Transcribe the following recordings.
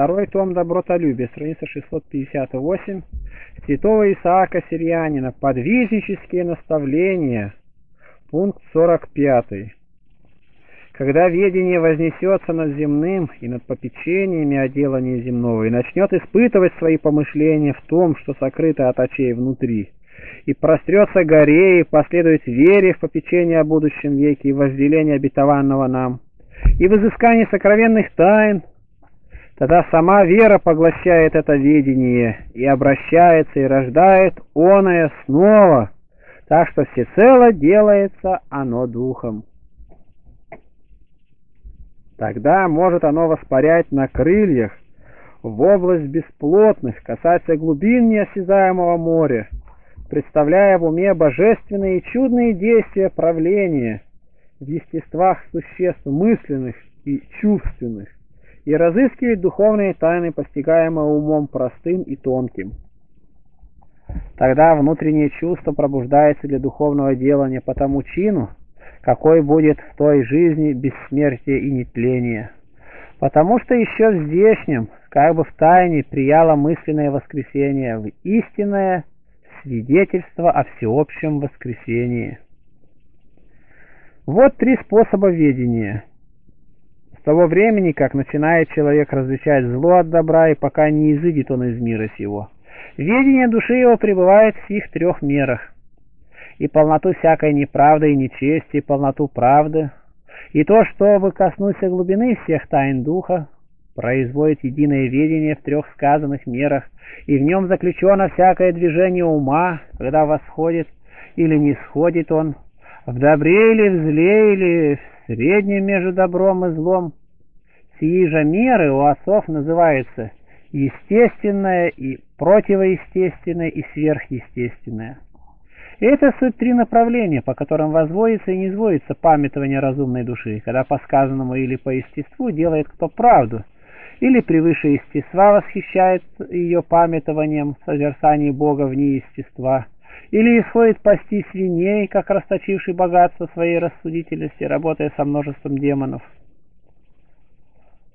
Второй том «Добротолюбие», страница 658, святого Исаака Сирианина, «Подвижнические наставления», пункт 45. Когда ведение вознесется над земным и над попечениями о делании земного и начнет испытывать свои помышления в том, что сокрыто от очей внутри, и прострется горе и последует вере в попечение о будущем веке и возделение обетованного нам, и в изыскании сокровенных тайн, Тогда сама вера поглощает это видение и обращается и рождает оное снова, так что всецело делается оно духом. Тогда может оно воспарять на крыльях в область бесплотных, касаться глубин неосязаемого моря, представляя в уме божественные и чудные действия правления в естествах существ мысленных и чувственных и разыскивать духовные тайны, постигаемые умом простым и тонким. Тогда внутреннее чувство пробуждается для духовного делания по тому чину, какой будет в той жизни бессмертие и нетление. Потому что еще в здешнем, как бы в тайне, прияло мысленное воскресение в истинное свидетельство о всеобщем воскресении. Вот три способа ведения – того времени, как начинает человек различать зло от добра, и пока не изыдет он из мира сего. Ведение души его пребывает в сих трех мерах. И полноту всякой неправды и нечести, и полноту правды, и то, чтобы коснуться глубины всех тайн духа, производит единое ведение в трех сказанных мерах, и в нем заключено всякое движение ума, когда восходит или не сходит он, в добре или в зле, или Среднее между добром и злом. Сии же меры у осов называются естественное и противоестественное и сверхъестественное. это суть три направления, по которым возводится и не изводится памятование разумной души, когда по сказанному или по естеству делает кто правду, или превыше естества восхищает ее памятованием созерцании Бога вне естества, или исходит пасти свиней, как расточивший богатство своей рассудительности, работая со множеством демонов.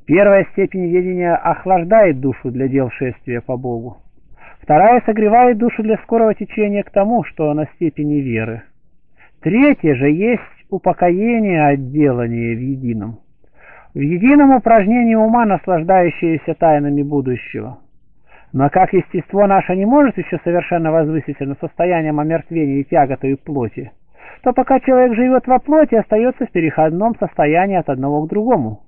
Первая степень ведения охлаждает душу для дел шествия по Богу. Вторая согревает душу для скорого течения к тому, что на степени веры. Третья же есть упокоение отделания в едином. В едином упражнении ума, наслаждающееся тайнами будущего – но как естество наше не может еще совершенно возвыситься на состоянием омертвения и тяготы и плоти, то пока человек живет во плоти, остается в переходном состоянии от одного к другому.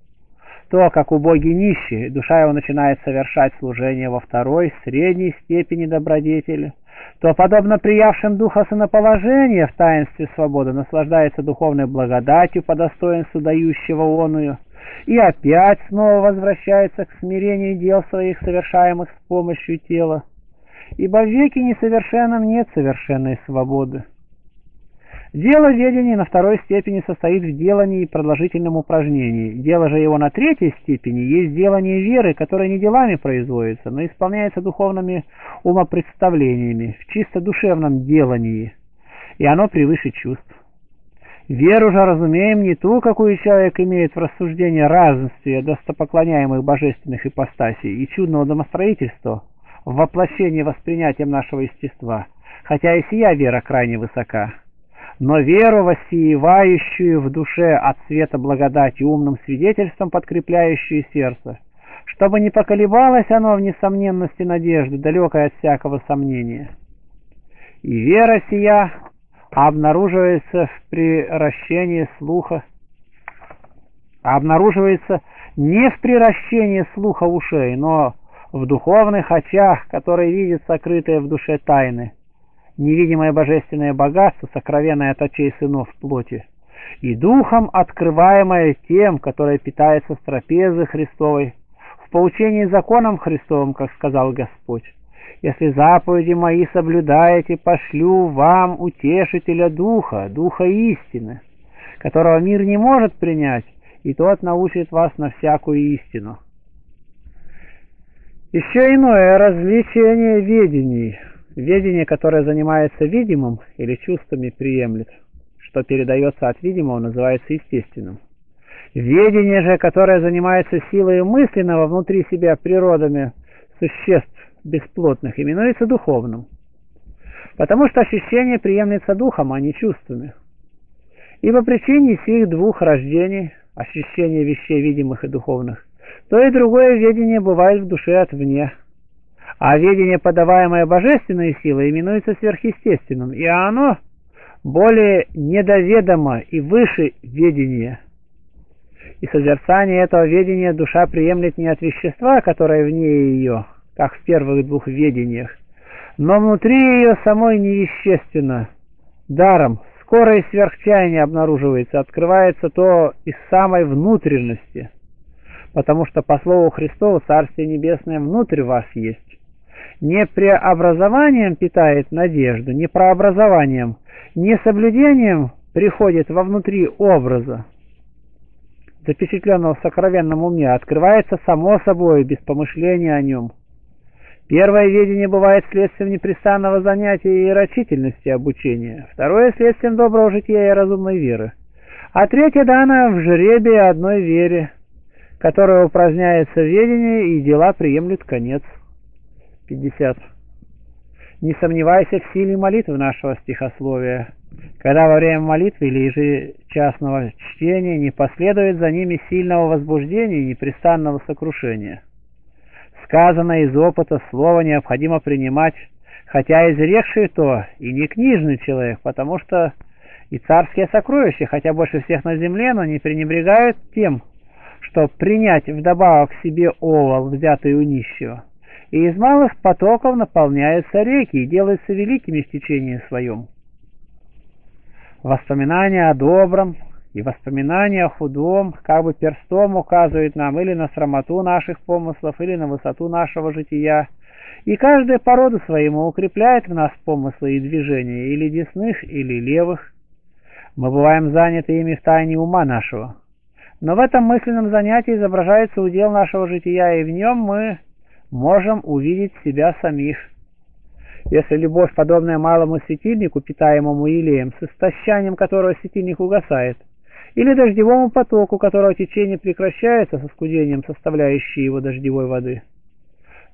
То, как убогий нищий, душа его начинает совершать служение во второй, средней степени добродетели, то, подобно приявшим духа соноположения в таинстве свободы, наслаждается духовной благодатью по достоинству дающего оную, и опять снова возвращается к смирению дел своих, совершаемых с помощью тела, ибо в веке несовершенном нет совершенной свободы. Дело ведения на второй степени состоит в делании и продолжительном упражнении. Дело же его на третьей степени есть делание веры, которое не делами производится, но исполняется духовными умопредставлениями, в чисто душевном делании, и оно превыше чувств. Веру же разумеем не ту, какую человек имеет в рассуждении разности достопоклоняемых божественных ипостасей и чудного домостроительства в воплощении воспринятием нашего естества, хотя и сия вера крайне высока. Но веру, воссеивающую в душе от света благодати умным свидетельством, подкрепляющую сердце, чтобы не поколебалось оно в несомненности надежды, далекой от всякого сомнения. И вера сия обнаруживается в приращении слуха, обнаруживается не в приращении слуха ушей, но в духовных очах, которые видят сокрытые в душе тайны, невидимое божественное богатство, сокровенное от очей сынов плоти, и духом открываемое тем, которое питается с трапезы Христовой, в поучении законом Христовым, как сказал Господь. Если заповеди мои соблюдаете, пошлю вам утешителя духа, духа истины, которого мир не может принять, и тот научит вас на всякую истину. Еще иное развлечение ведений, ведение, которое занимается видимым или чувствами приемлет, что передается от видимого, называется естественным. Ведение же, которое занимается силой мысленного внутри себя природами существ бесплотных, именуется духовным, потому что ощущение приемлется духом, а не чувствами. И по причине сих двух рождений, ощущения вещей видимых и духовных, то и другое ведение бывает в душе отвне, а ведение, подаваемое божественной силой, именуется сверхъестественным, и оно более недоведомо и выше ведения. И созерцание этого ведения душа приемлет не от вещества, которое вне ее, как в первых двух ведениях, но внутри ее самой невещественно, даром, скоро и сверхчаяние обнаруживается, открывается то из самой внутренности, потому что по слову Христову Царствие Небесное внутрь вас есть. Не преобразованием питает надежду, не прообразованием, не соблюдением приходит во внутри образа, запечатленного в сокровенном уме, открывается само собой, без помышления о нем. Первое ведение бывает следствием непрестанного занятия и рачительности обучения, второе – следствием доброго жития и разумной веры, а третье дано в жребии одной вере, которая упраздняется в ведении и дела приемлют конец. 50. Не сомневайся в силе молитвы нашего стихословия, когда во время молитвы или ежечасного чтения не последует за ними сильного возбуждения и непрестанного сокрушения. Сказанное из опыта слово необходимо принимать, хотя изрекший то и не книжный человек, потому что и царские сокровища, хотя больше всех на земле, но не пренебрегают тем, что принять вдобавок себе овал, взятый у нищего, и из малых потоков наполняются реки и делаются великими в течение своем. Воспоминания о добром и воспоминания о худом как бы перстом указывают нам или на срамоту наших помыслов, или на высоту нашего жития, и каждая порода своему укрепляет в нас помыслы и движения, или десных, или левых. Мы бываем заняты ими в тайне ума нашего. Но в этом мысленном занятии изображается удел нашего жития, и в нем мы можем увидеть себя самих. Если любовь, подобная малому светильнику, питаемому илеем, с истощанием которого светильник угасает, или дождевому потоку, которого течение прекращается со скудением составляющей его дождевой воды.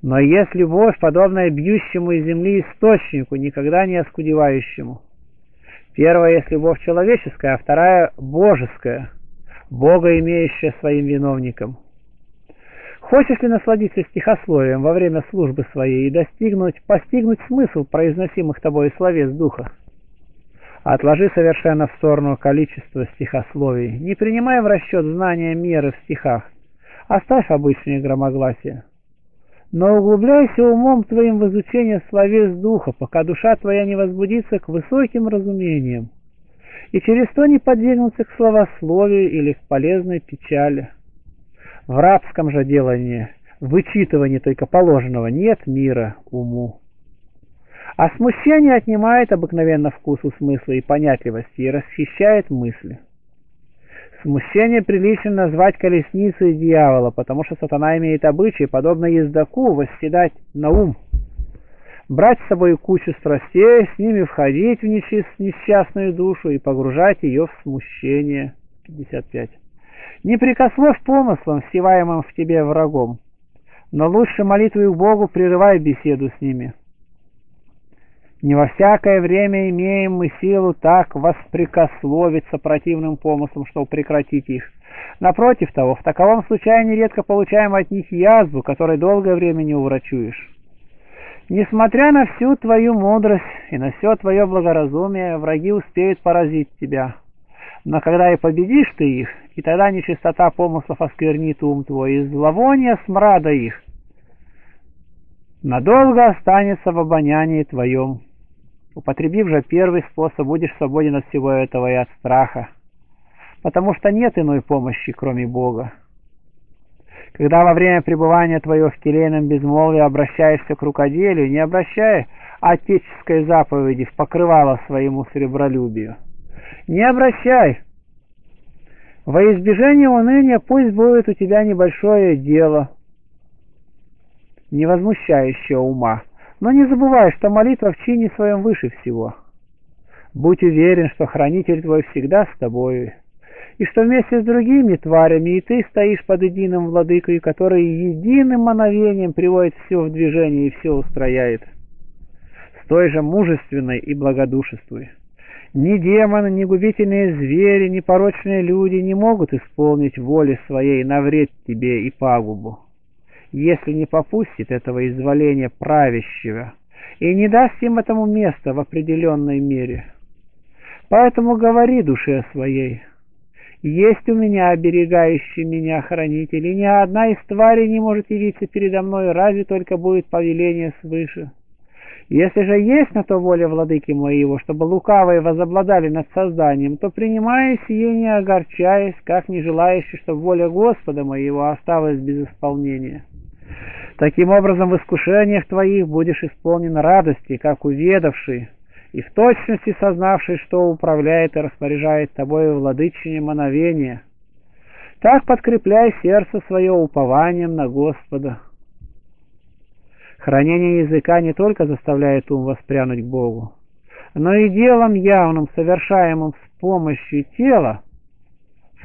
Но есть любовь, подобная бьющему из земли источнику, никогда не оскудевающему. Первая есть любовь человеческая, а вторая – божеская, Бога, имеющая своим виновником. Хочешь ли насладиться стихословием во время службы своей и достигнуть, постигнуть смысл произносимых тобой словес Духа? Отложи совершенно в сторону количество стихословий, не принимая в расчет знания меры в стихах. Оставь обычные громогласия. Но углубляйся умом твоим в изучение словес Духа, пока душа твоя не возбудится к высоким разумениям, и через то не подвигнуться к словословию или к полезной печали. В рабском же делании, вычитывании только положенного, нет мира уму. А смущение отнимает обыкновенно вкус у смысла и понятливости и расхищает мысли. Смущение прилично назвать колесницей дьявола, потому что сатана имеет обычай, подобно ездаку, восседать на ум, брать с собой кучу страстей, с ними входить в несчастную душу и погружать ее в смущение. 55. Не прикословь помыслам, всеваемым в тебе врагом, но лучше молитвой к Богу прерывай беседу с ними. Не во всякое время имеем мы силу так воспрекословиться противным помыслам, чтобы прекратить их. Напротив того, в таковом случае нередко получаем от них язву, которой долгое время не уврачуешь. Несмотря на всю твою мудрость и на все твое благоразумие, враги успеют поразить тебя. Но когда и победишь ты их, и тогда нечистота помыслов осквернит ум твой, и зловоние смрада их надолго останется в обонянии твоем. Употребив же первый способ, будешь свободен от всего этого и от страха, потому что нет иной помощи, кроме Бога. Когда во время пребывания твоего в келейном безмолвии обращаешься к рукоделию, не обращай отеческой заповеди в покрывало своему сребролюбию. Не обращай. Во избежание уныния пусть будет у тебя небольшое дело, не возмущающее ума, но не забывай, что молитва в чине своем выше всего. Будь уверен, что хранитель твой всегда с тобой, и что вместе с другими тварями и ты стоишь под единым владыкой, который единым мановением приводит все в движение и все устрояет. Стой же мужественной и благодушествуй. Ни демоны, ни губительные звери, ни порочные люди не могут исполнить воли своей на вред тебе и пагубу, если не попустит этого изволения правящего и не даст им этому места в определенной мере. Поэтому говори душе своей, есть у меня оберегающий меня хранитель, и ни одна из тварей не может явиться передо мной, разве только будет повеление свыше. Если же есть на то воля владыки моего, чтобы лукавые возобладали над созданием, то принимая сие не огорчаясь, как не желающий, чтобы воля Господа моего осталась без исполнения. Таким образом, в искушениях твоих будешь исполнен радости, как уведавший, и в точности сознавший, что управляет и распоряжает тобою владычине мановения. Так подкрепляй сердце свое упованием на Господа. Хранение языка не только заставляет ум воспрянуть к Богу, но и делом явным, совершаемым с помощью тела,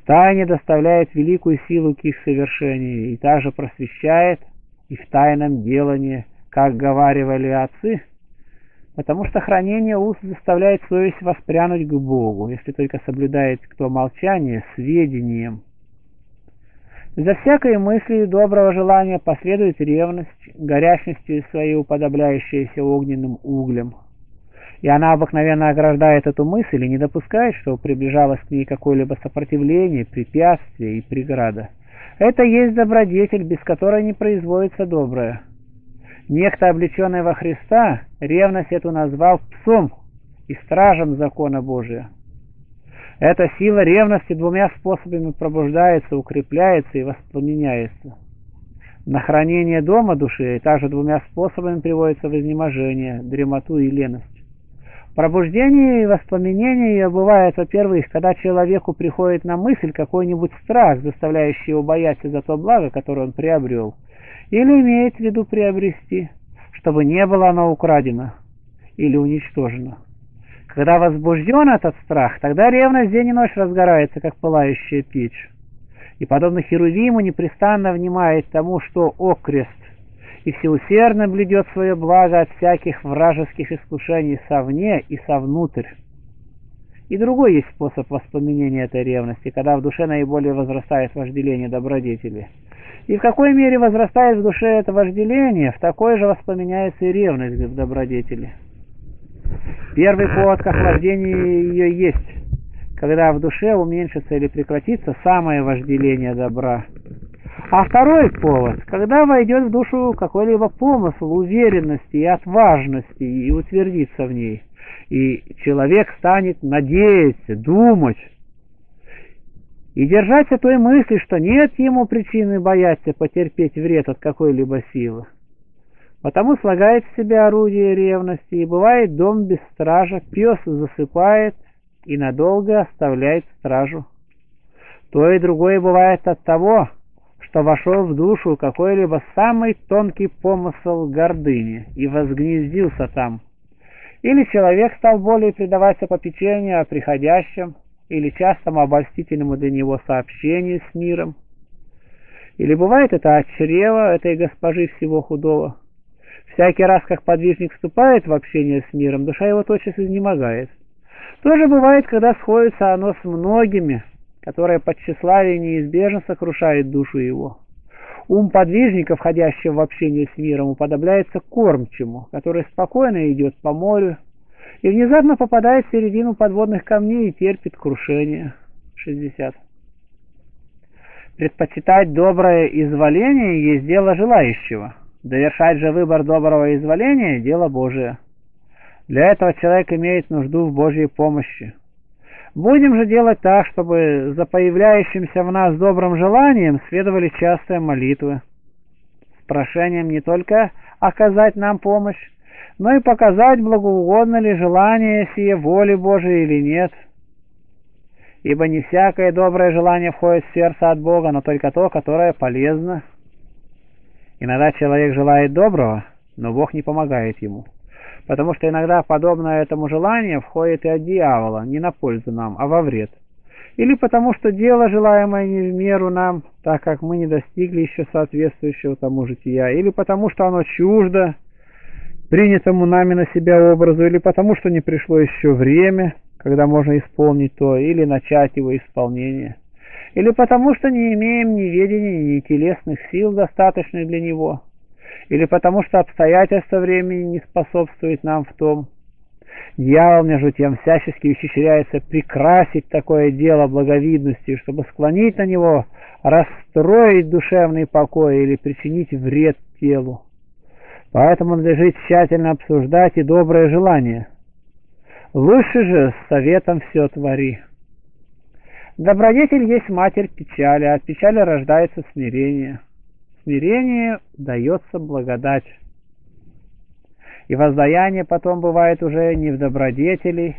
тайне доставляет великую силу к их совершению и также просвещает и в тайном делании, как говаривали отцы, потому что хранение уст заставляет совесть воспрянуть к Богу, если только соблюдает кто молчание сведением – за всякой мыслью доброго желания последует ревность, горячностью своей уподобляющаяся огненным углем. И она обыкновенно ограждает эту мысль и не допускает, чтобы приближалось к ней какое-либо сопротивление, препятствие и преграда. Это есть добродетель, без которой не производится доброе. Некто, облеченный во Христа, ревность эту назвал псом и стражем закона Божия. Эта сила ревности двумя способами пробуждается, укрепляется и воспламеняется. На хранение дома души также двумя способами приводится в изнеможение, дремоту и леность. Пробуждение и воспламенение ее бывает, во-первых, когда человеку приходит на мысль какой-нибудь страх, заставляющий его бояться за то благо, которое он приобрел, или имеет в виду приобрести, чтобы не было оно украдено или уничтожено. Когда возбужден этот страх, тогда ревность день и ночь разгорается, как пылающая печь. И, подобно Херувиму, непрестанно внимает тому, что окрест, и всеусердно блюдет свое благо от всяких вражеских искушений совне и совнутрь. И другой есть способ воспламенения этой ревности, когда в душе наиболее возрастает вожделение добродетели. И в какой мере возрастает в душе это вожделение, в такой же воспламеняется и ревность к добродетели. Первый повод к охлаждению ее есть, когда в душе уменьшится или прекратится самое вожделение добра. А второй повод, когда войдет в душу какой-либо помысл уверенности и отважности и утвердится в ней, и человек станет надеяться, думать, и держаться той мысли, что нет ему причины бояться потерпеть вред от какой-либо силы. Потому слагает в себя орудие ревности, и бывает дом без стража, пес засыпает и надолго оставляет стражу. То и другое бывает от того, что вошел в душу какой-либо самый тонкий помысл гордыни и возгнездился там. Или человек стал более предаваться попечению о приходящем, или частому обольстительному для него сообщению с миром. Или бывает это от чрева этой госпожи всего худого, Всякий раз, как подвижник вступает в общение с миром, душа его тотчас изнемогает. Тоже бывает, когда сходится оно с многими, которое под тщеславие неизбежно сокрушает душу его. Ум подвижника, входящего в общение с миром, уподобляется кормчему, который спокойно идет по морю и внезапно попадает в середину подводных камней и терпит крушение. 60. Предпочитать доброе изволение есть дело желающего – Довершать же выбор доброго изволения – дело Божие. Для этого человек имеет нужду в Божьей помощи. Будем же делать так, чтобы за появляющимся в нас добрым желанием следовали частые молитвы. С прошением не только оказать нам помощь, но и показать, благоугодно ли желание сие воли Божией или нет. Ибо не всякое доброе желание входит в сердце от Бога, но только то, которое полезно. Иногда человек желает доброго, но Бог не помогает ему. Потому что иногда подобное этому желанию входит и от дьявола, не на пользу нам, а во вред. или потому что дело желаемое не в меру нам, так как мы не достигли еще соответствующего тому жития, или потому что оно чуждо принятому нами на себя образу, или потому что не пришло еще время, когда можно исполнить то, или начать его исполнение, или потому что не имеем ни ведения, ни телесных сил, достаточных для него, или потому что обстоятельства времени не способствуют нам в том, Дьявол, между тем, всячески ухищряется прикрасить такое дело благовидностью, чтобы склонить на него, расстроить душевный покой или причинить вред телу. Поэтому надлежит тщательно обсуждать и доброе желание. Лучше же советом все твори. Добродетель есть матерь печали, а от печали рождается смирение. Смирение дается благодать и воздаяние потом бывает уже не в добродетели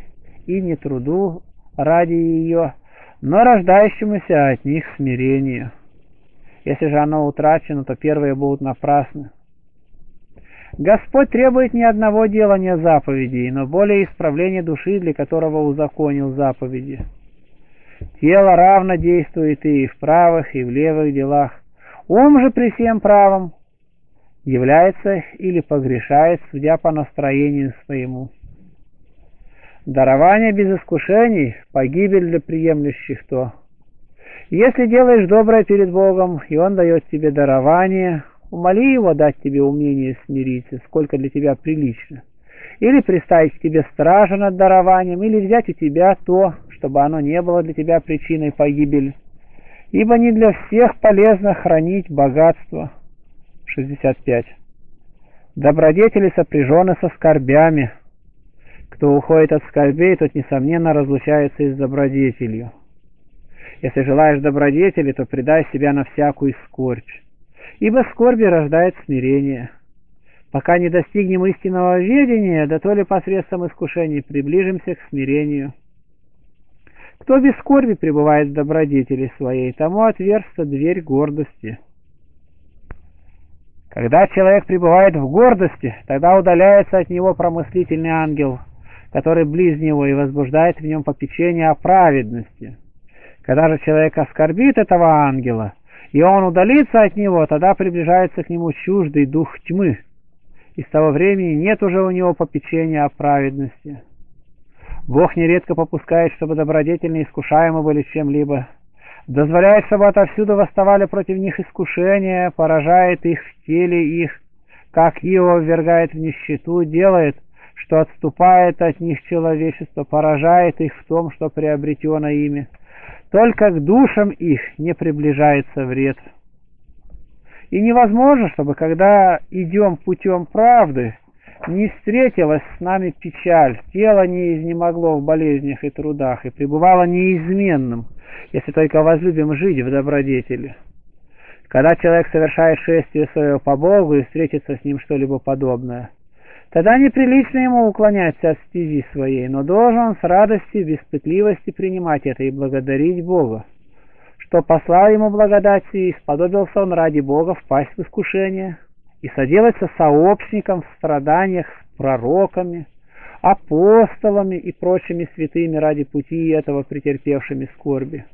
и не труду ради ее, но рождающемуся от них смирению. Если же оно утрачено, то первые будут напрасны. Господь требует ни одного делания заповедей, но более исправления души, для которого узаконил заповеди. Тело равно действует и в правых, и в левых делах. Ум же при всем правом является или погрешает, судя по настроению своему. Дарование без искушений – погибель для приемлющих то. Если делаешь доброе перед Богом, и Он дает тебе дарование, умоли Его дать тебе умение смириться, сколько для тебя прилично, или приставить к тебе стража над дарованием, или взять у тебя то, чтобы оно не было для тебя причиной погибели. Ибо не для всех полезно хранить богатство – 65. Добродетели сопряжены со скорбями. Кто уходит от скорбей, тот, несомненно, разлучается и с добродетелью. Если желаешь добродетели, то предай себя на всякую скорбь. Ибо скорби рождает смирение. Пока не достигнем истинного ведения, да то ли посредством искушений приближимся к смирению. Кто без скорби пребывает в добродетели своей, тому отверста дверь гордости. Когда человек пребывает в гордости, тогда удаляется от него промыслительный ангел, который близ него и возбуждает в нем попечение о праведности. Когда же человек оскорбит этого ангела, и он удалится от него, тогда приближается к нему чуждый дух тьмы, и с того времени нет уже у него попечения о праведности. Бог нередко попускает, чтобы добродетельные искушаемы были чем-либо, дозволяет, чтобы отовсюду восставали против них искушения, поражает их в теле их, как его ввергает в нищету, делает, что отступает от них человечество, поражает их в том, что приобретено ими. Только к душам их не приближается вред. И невозможно, чтобы когда идем путем правды, не встретилась с нами печаль, тело не изнемогло в болезнях и трудах и пребывало неизменным, если только возлюбим жить в добродетели. Когда человек совершает шествие свое по Богу и встретится с ним что-либо подобное, тогда неприлично ему уклоняться от стези своей, но должен с радостью, без пытливости принимать это и благодарить Бога, что послал ему благодать и сподобился он ради Бога впасть в искушение и соделаться сообщником в страданиях с пророками, апостолами и прочими святыми ради пути этого претерпевшими скорби.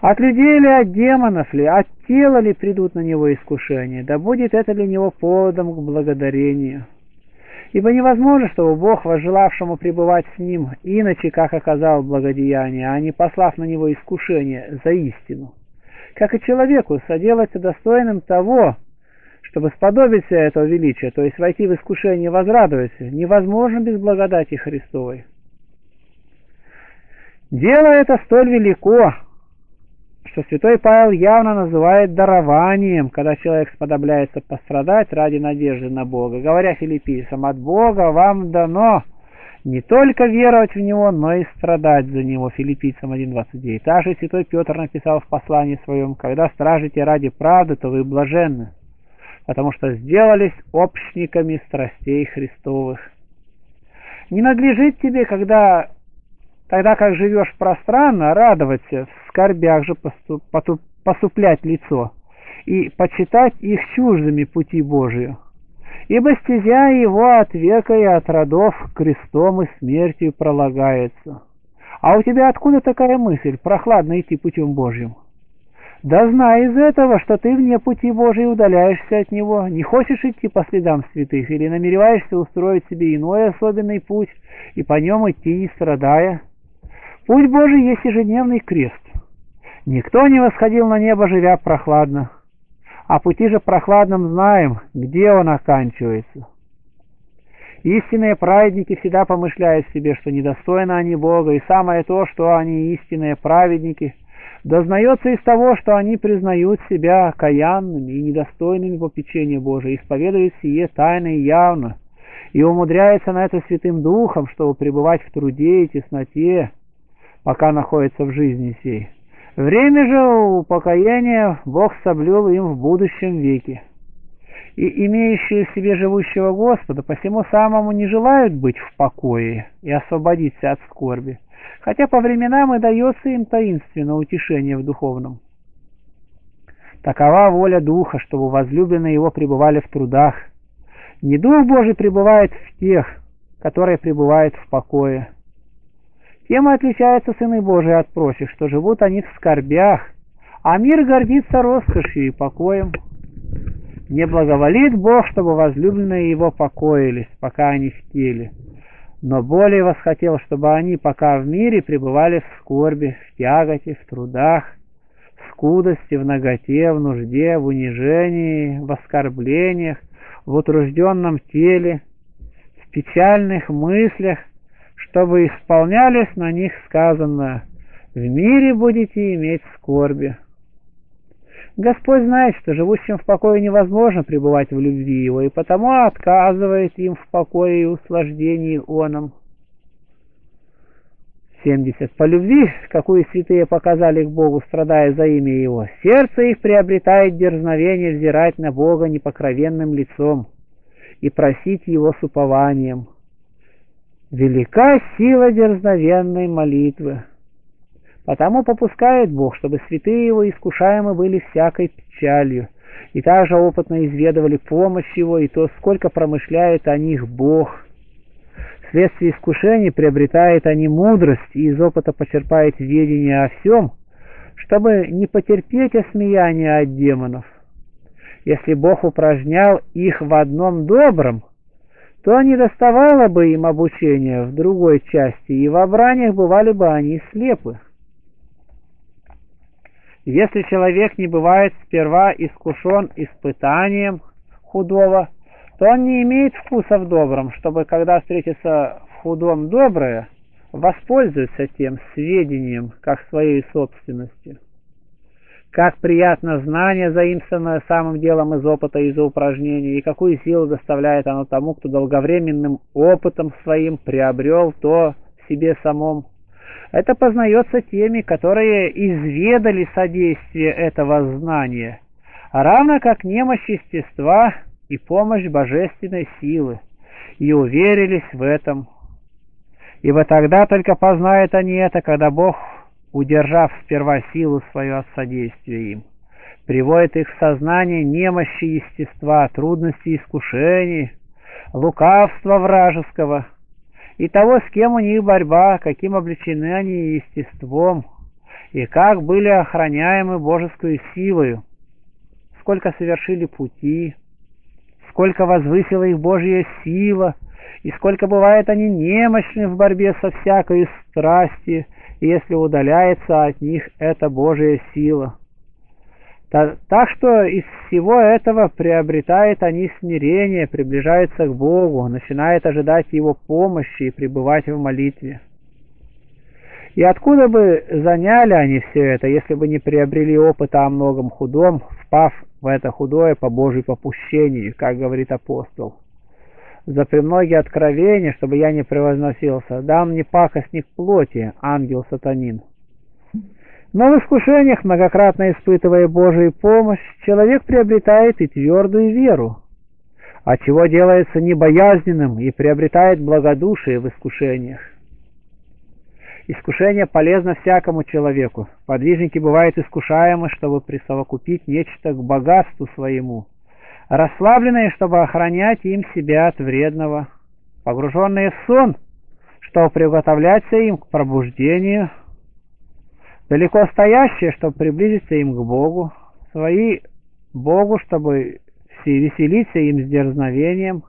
От людей ли, от демонов ли, от тела ли придут на него искушения, да будет это для него поводом к благодарению. Ибо невозможно, чтобы Бог, возжелавшему пребывать с ним, иначе как оказал благодеяние, а не послав на него искушение за истину. Как и человеку, соделаться достойным того, чтобы сподобиться этого величия, то есть войти в искушение и возрадоваться, невозможно без благодати Христовой. Дело это столь велико, что святой Павел явно называет дарованием, когда человек сподобляется пострадать ради надежды на Бога, говоря филиппийцам, от Бога вам дано не только веровать в Него, но и страдать за Него, филиппийцам 1.29. Также святой Петр написал в послании своем, когда стражите ради правды, то вы блаженны, потому что сделались общниками страстей Христовых. Не надлежит тебе, когда Тогда как живешь пространно, радоваться, в скорбях же поступ, посуплять лицо и почитать их чуждыми пути Божию. Ибо стезя его от века и от родов крестом и смертью пролагается. А у тебя откуда такая мысль, прохладно идти путем Божьим? Да знай из этого, что ты вне пути Божьей удаляешься от Него, не хочешь идти по следам святых или намереваешься устроить себе иной особенный путь и по нем идти не страдая. Путь Божий есть ежедневный крест. Никто не восходил на небо, живя прохладно. А пути же прохладным знаем, где он оканчивается. Истинные праведники всегда помышляют себе, что недостойны они Бога, и самое то, что они истинные праведники, дознается из того, что они признают себя окаянными и недостойными попечения Божия, исповедуют сие тайно и явно, и умудряются на это Святым Духом, чтобы пребывать в труде и тесноте, пока находятся в жизни сей. Время же упокоения Бог соблюл им в будущем веке и имеющие в себе живущего Господа по всему самому не желают быть в покое и освободиться от скорби, хотя по временам и дается им таинственно утешение в духовном. Такова воля Духа, чтобы возлюбленные его пребывали в трудах. Не Дух Божий пребывает в тех, которые пребывают в покое. Тем и отличаются сыны Божии от прочих, что живут они в скорбях, а мир гордится роскошью и покоем. Не благоволит Бог, чтобы возлюбленные его покоились, пока они в теле, но более восхотел, чтобы они пока в мире пребывали в скорби, в тяготе, в трудах, в скудости, в наготе, в нужде, в унижении, в оскорблениях, в утружденном теле, в печальных мыслях, чтобы исполнялись на них сказанное «В мире будете иметь скорби». Господь знает, что живущим в покое невозможно пребывать в любви Его, и потому отказывает им в покое и услаждении оном. 70. По любви, какую святые показали к Богу, страдая за имя Его, сердце их приобретает дерзновение взирать на Бога непокровенным лицом и просить Его с упованием. Велика сила дерзновенной молитвы. Потому попускает Бог, чтобы святые его искушаемы были всякой печалью, и также опытно изведывали помощь его и то, сколько промышляет о них Бог. Вследствие искушений приобретает они мудрость и из опыта почерпает ведение о всем, чтобы не потерпеть осмеяния от демонов. Если Бог упражнял их в одном добром, то не доставало бы им обучения в другой части, и в обраниях бывали бы они слепы. Если человек не бывает сперва искушен испытанием худого, то он не имеет вкуса в добром, чтобы, когда встретится в худом доброе, воспользоваться тем сведением, как своей собственностью. Как приятно знание, заимствованное самым делом из опыта и из упражнений, и какую силу доставляет оно тому, кто долговременным опытом своим приобрел то в себе самом, это познается теми, которые изведали содействие этого знания, равно как немощь естества и помощь божественной силы, и уверились в этом. Ибо тогда только познают они это, когда Бог, удержав сперва силу свою от содействия им, приводит их в сознание немощи естества, трудностей искушений, лукавства вражеского – и того, с кем у них борьба, каким облечены они естеством, и как были охраняемы божескую силою, сколько совершили пути, сколько возвысила их Божья сила, и сколько бывает они немощны в борьбе со всякой страсти, если удаляется от них эта Божья сила. Так что из всего этого приобретают они смирение, приближаются к Богу, начинают ожидать Его помощи и пребывать в молитве. И откуда бы заняли они все это, если бы не приобрели опыта о многом худом, впав в это худое по Божьей попущению, как говорит апостол? За премногие откровения, чтобы я не превозносился, дам мне пакостник плоти, ангел сатанин. Но в искушениях, многократно испытывая Божию помощь, человек приобретает и твердую веру, а чего делается небоязненным и приобретает благодушие в искушениях. Искушение полезно всякому человеку. Подвижники бывают искушаемы, чтобы присовокупить нечто к богатству своему, расслабленные, чтобы охранять им себя от вредного, погруженные в сон – чтобы приготовляться им к пробуждению, далеко стоящие, чтобы приблизиться им к Богу, свои Богу, чтобы веселиться им с дерзновением.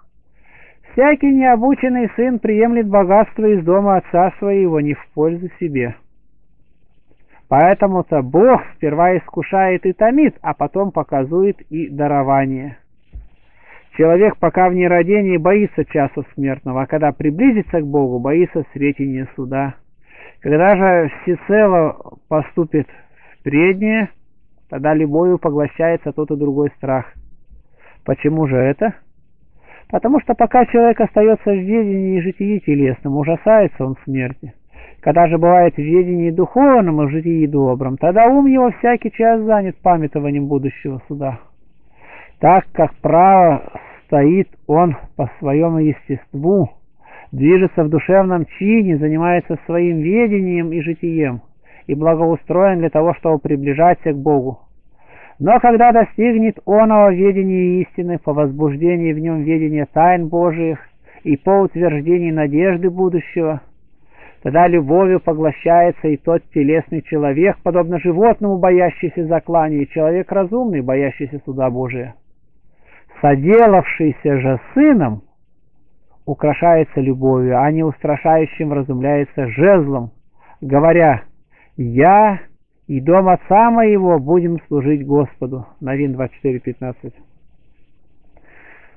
Всякий необученный сын приемлет богатство из дома отца своего не в пользу себе. Поэтому-то Бог сперва искушает и томит, а потом показует и дарование. Человек пока в нерадении боится часу смертного, а когда приблизится к Богу, боится сретения суда. Когда же всецело поступит в преднее, тогда любовью поглощается тот и другой страх. Почему же это? Потому что пока человек остается в ведении и житии телесном, ужасается он смерти. Когда же бывает в ведении духовном и в житии добром, тогда ум его всякий час занят памятованием будущего суда. Так как право стоит он по своему естеству, движется в душевном чине, занимается своим ведением и житием, и благоустроен для того, чтобы приближаться к Богу. Но когда достигнет оного ведения истины по возбуждении в нем ведения тайн Божиих и по утверждении надежды будущего, тогда любовью поглощается и тот телесный человек, подобно животному, боящийся заклания, и человек разумный, боящийся суда Божия соделавшийся же сыном, украшается любовью, а не устрашающим вразумляется жезлом, говоря «Я и дом отца моего будем служить Господу». Новин 24.15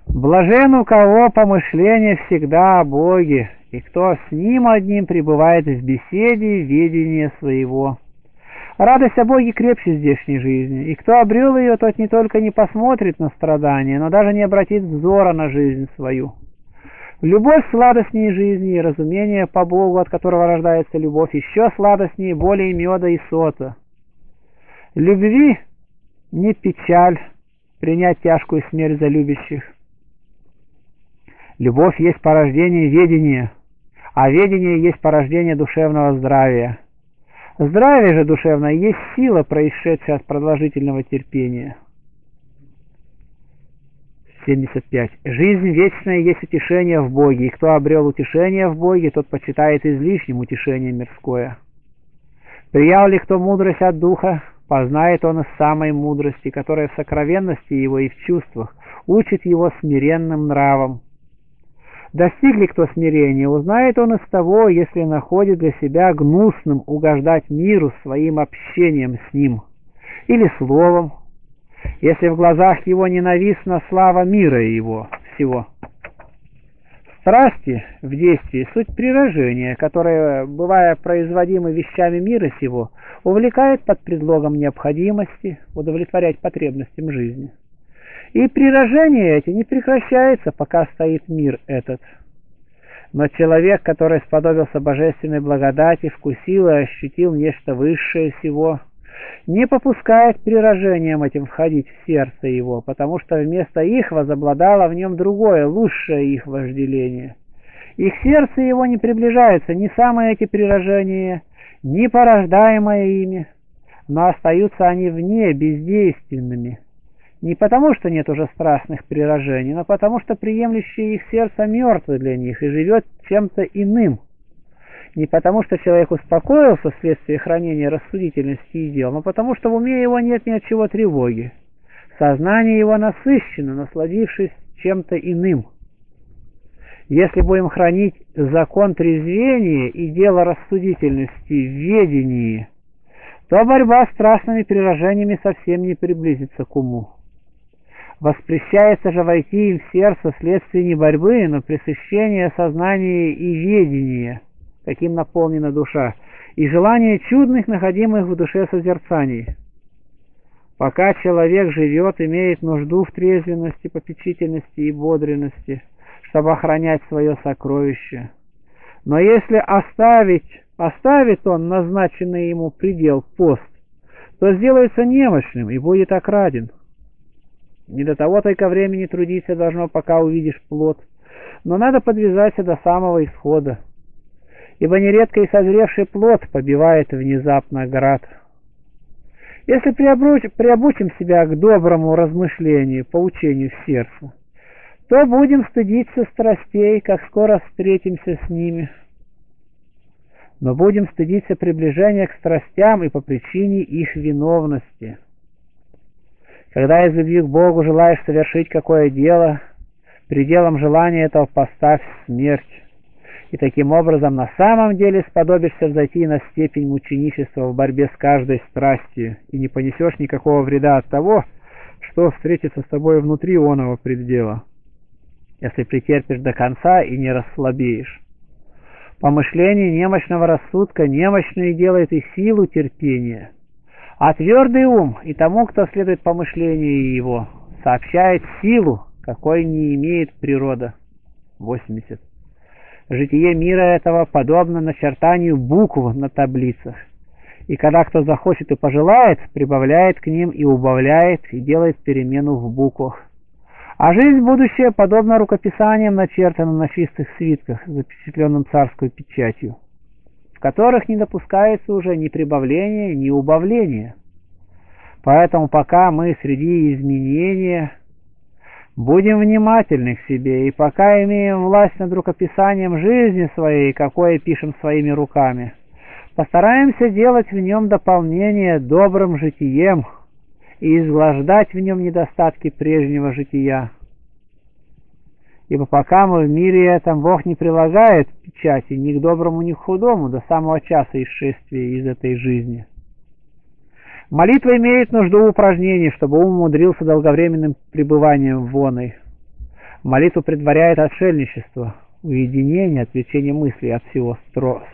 Блажен, у кого помышление всегда о Боге, и кто с ним одним пребывает в беседе ведения своего. Радость о Боге крепче здешней жизни, и кто обрел ее, тот не только не посмотрит на страдания, но даже не обратит взора на жизнь свою. Любовь сладостнее жизни и разумение по Богу, от которого рождается любовь, еще сладостнее более меда и сота. Любви не печаль принять тяжкую смерть за любящих. Любовь есть порождение ведения, а ведение есть порождение душевного здравия. Здравие же душевное есть сила, происшедшая от продолжительного терпения. 75. Жизнь вечная есть утешение в Боге, и кто обрел утешение в Боге, тот почитает излишним утешение мирское. Приял ли кто мудрость от Духа, познает он из самой мудрости, которая в сокровенности его и в чувствах, учит его смиренным нравом, Достигли кто смирения, узнает он из того, если находит для себя гнусным угождать миру своим общением с ним или словом, если в глазах его ненавистна слава мира его всего. Страсти в действии – суть приражения, которое, бывая производимы вещами мира сего, увлекает под предлогом необходимости удовлетворять потребностям жизни. И приражение эти не прекращается, пока стоит мир этот. Но человек, который сподобился божественной благодати, вкусил и ощутил нечто высшее всего, не попускает приражением этим входить в сердце его, потому что вместо их возобладало в нем другое, лучшее их вожделение. И к сердцу его не приближаются ни самые эти приражения, ни порождаемые ими, но остаются они вне бездейственными, не потому, что нет уже страстных приражений, но потому, что приемлющее их сердце мертвы для них и живет чем-то иным. Не потому, что человек успокоился вследствие хранения рассудительности и дел, но потому, что в уме его нет ни от чего тревоги. Сознание его насыщено, насладившись чем-то иным. Если будем хранить закон трезвения и дело рассудительности в ведении, то борьба с страстными приражениями совсем не приблизится к уму. Воспрещается же войти им в сердце вследствие не борьбы, но пресыщения сознания и ведения, каким наполнена душа, и желания чудных, находимых в душе созерцаний. Пока человек живет, имеет нужду в трезвенности, попечительности и бодренности, чтобы охранять свое сокровище. Но если оставить, оставит он назначенный ему предел пост, то сделается немощным и будет окраден. Не до того только времени трудиться должно, пока увидишь плод, но надо подвязаться до самого исхода, ибо нередко и созревший плод побивает внезапно град. Если приобучим себя к доброму размышлению, поучению сердца, то будем стыдиться страстей, как скоро встретимся с ними. но будем стыдиться приближения к страстям и по причине их виновности. Когда из любви к Богу желаешь совершить какое дело, пределом желания этого поставь смерть, и таким образом на самом деле сподобишься взойти на степень мученичества в борьбе с каждой страстью и не понесешь никакого вреда от того, что встретится с тобой внутри оного предела, если претерпишь до конца и не расслабеешь. Помышление немощного рассудка немощное делает и силу терпения, а твердый ум и тому, кто следует помышлению его, сообщает силу, какой не имеет природа. 80. Житие мира этого подобно начертанию букв на таблицах. И когда кто захочет и пожелает, прибавляет к ним и убавляет, и делает перемену в буквах. А жизнь будущая подобна рукописаниям, начертанным на чистых свитках, запечатленным царской печатью, в которых не допускается уже ни прибавления, ни убавления. Поэтому пока мы среди изменения Будем внимательны к себе, и пока имеем власть над рукописанием жизни своей, какое пишем своими руками, постараемся делать в нем дополнение добрым житием и изглаждать в нем недостатки прежнего жития. Ибо пока мы в мире этом, Бог не прилагает печати ни к доброму, ни к худому до самого часа исшествия из этой жизни. Молитва имеет нужду в упражнении, чтобы ум умудрился долговременным пребыванием в воной. Молитва предваряет отшельничество, уединение, отвлечение мыслей от всего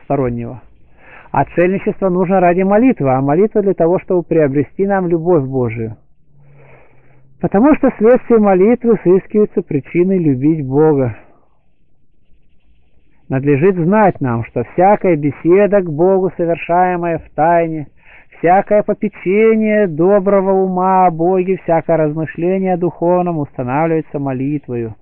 стороннего. Отшельничество нужно ради молитвы, а молитва для того, чтобы приобрести нам любовь Божию. Потому что следствие молитвы сыскиваются причиной любить Бога. Надлежит знать нам, что всякая беседа к Богу, совершаемая в тайне – всякое попечение доброго ума о Боге, всякое размышление о духовном устанавливается молитвою,